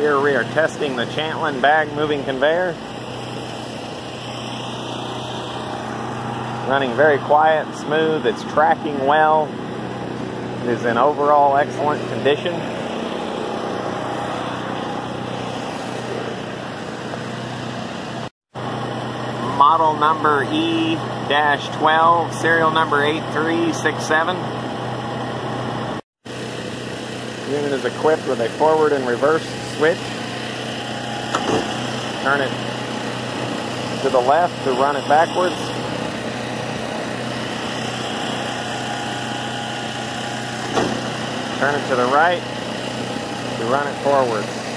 Here we are testing the Chantland bag moving conveyor. Running very quiet and smooth. It's tracking well. It is in overall excellent condition. Model number E-12, serial number 8367. The unit is equipped with a forward and reverse switch. Turn it to the left to run it backwards. Turn it to the right to run it forwards.